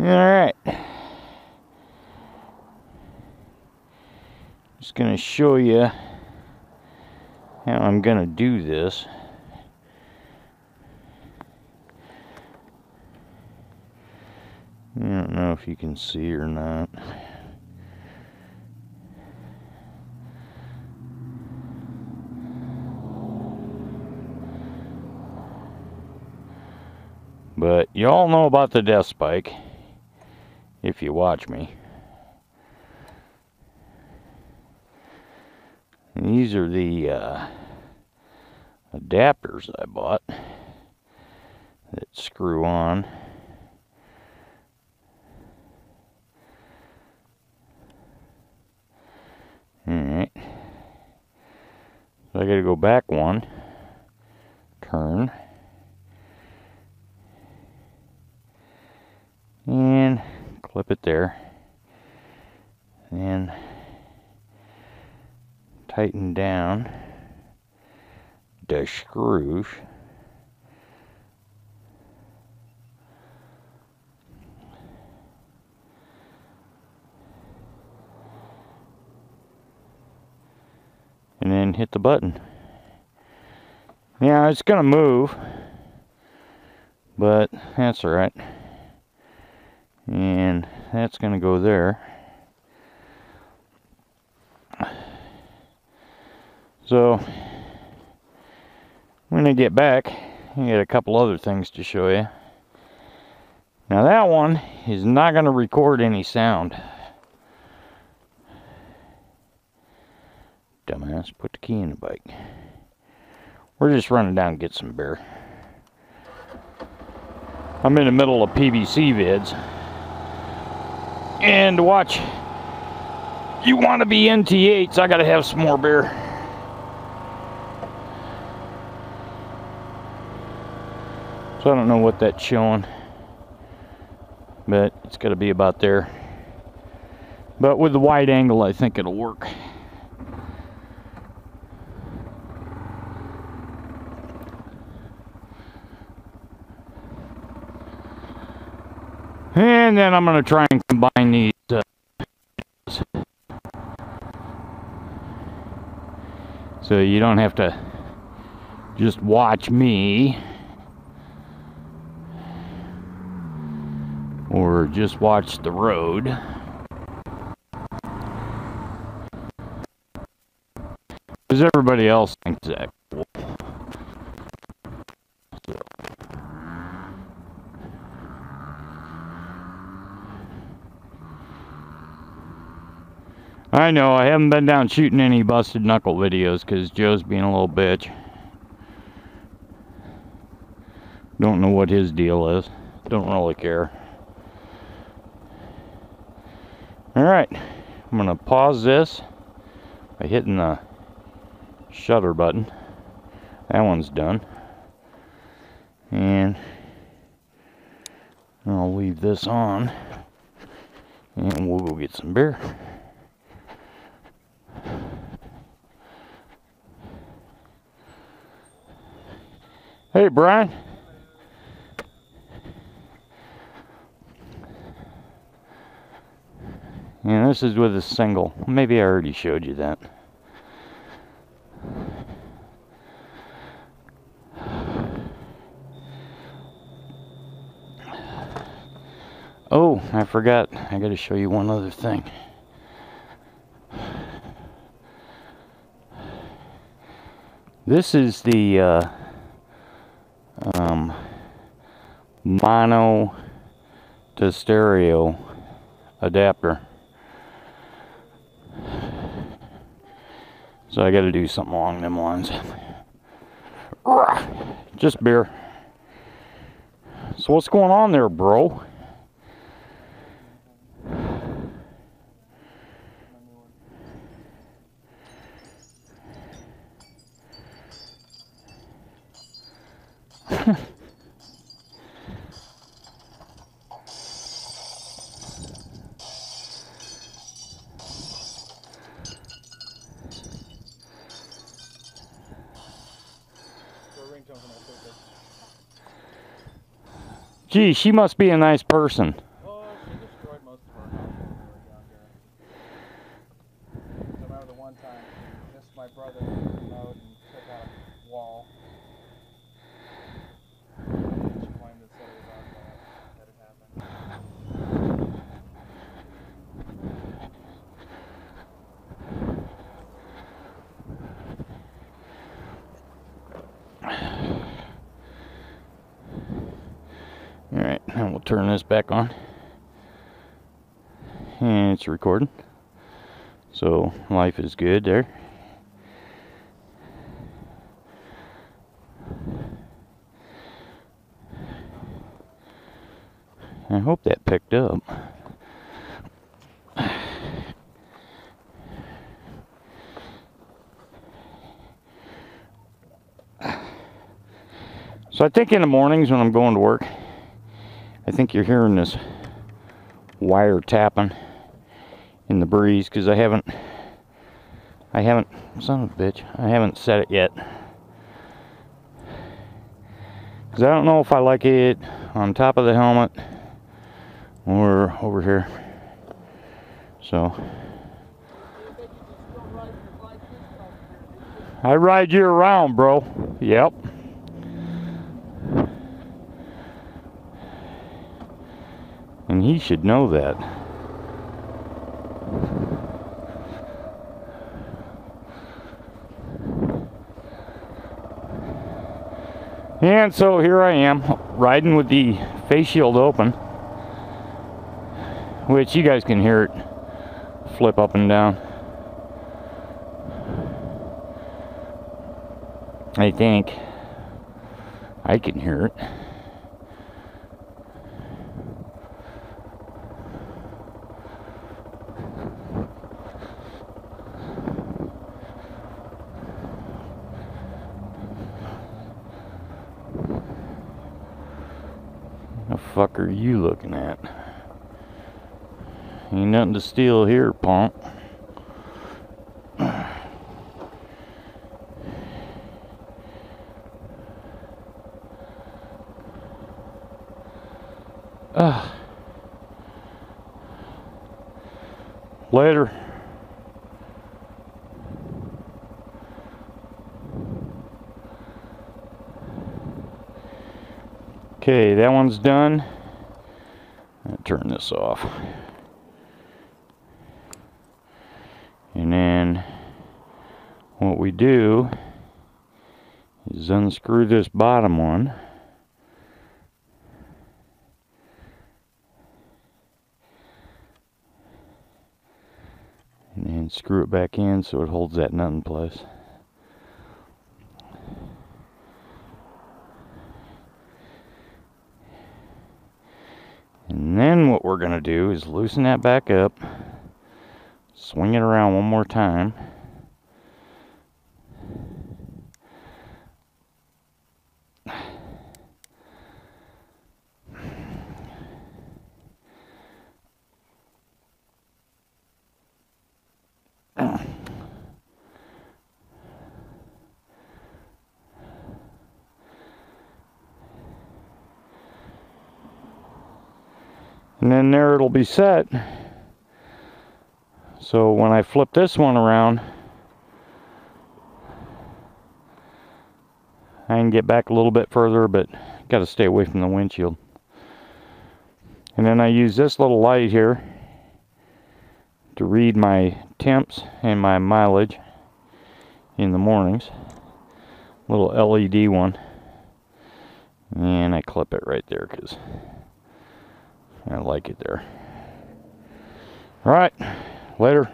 Alright. Just going to show you how I'm going to do this. I don't know if you can see or not. But you all know about the death spike if you watch me. And these are the uh, adapters I bought that screw on. Alright. So I gotta go back one, turn, and clip it there. And tighten down the screws. And then hit the button. Yeah, it's gonna move, but that's alright. And that's gonna go there. So, when I get back, I got a couple other things to show you. Now that one is not going to record any sound. Dumbass, put the key in the bike. We're just running down to get some beer. I'm in the middle of PBC vids. And watch you want to be NT8s, I got to have some more beer. So I don't know what that's showing. But it's got to be about there. But with the wide angle, I think it'll work. And then I'm going to try and combine these. Uh, so you don't have to just watch me. or just watch the road. Because everybody else thinks that cool. So. I know, I haven't been down shooting any busted knuckle videos because Joe's being a little bitch. Don't know what his deal is. Don't really care. Alright, I'm going to pause this by hitting the shutter button. That one's done. And I'll leave this on and we'll go get some beer. Hey, Brian. And this is with a single. Maybe I already showed you that. Oh, I forgot. I got to show you one other thing. This is the uh, um, mono to stereo adapter. So I got to do something along them lines. Just beer. So what's going on there, bro? Gee, she must be a nice person. Oh, And we'll turn this back on. And it's recording. So life is good there. I hope that picked up. So I think in the mornings when I'm going to work, I think you're hearing this wire tapping in the breeze because I haven't, I haven't, son of a bitch, I haven't set it yet. Because I don't know if I like it on top of the helmet or over here. So. I ride you around, bro. Yep. And he should know that. And so here I am, riding with the face shield open, which you guys can hear it flip up and down. I think I can hear it. The fuck are you looking at? Ain't nothing to steal here, punk. Ugh. Later. Okay, that one's done. I'll turn this off. And then what we do is unscrew this bottom one. And then screw it back in so it holds that nut in place. And what we're going to do is loosen that back up, swing it around one more time. And then there it'll be set. So when I flip this one around I can get back a little bit further but got to stay away from the windshield. And then I use this little light here to read my temps and my mileage in the mornings. Little LED one. And I clip it right there because I like it there. All right, later.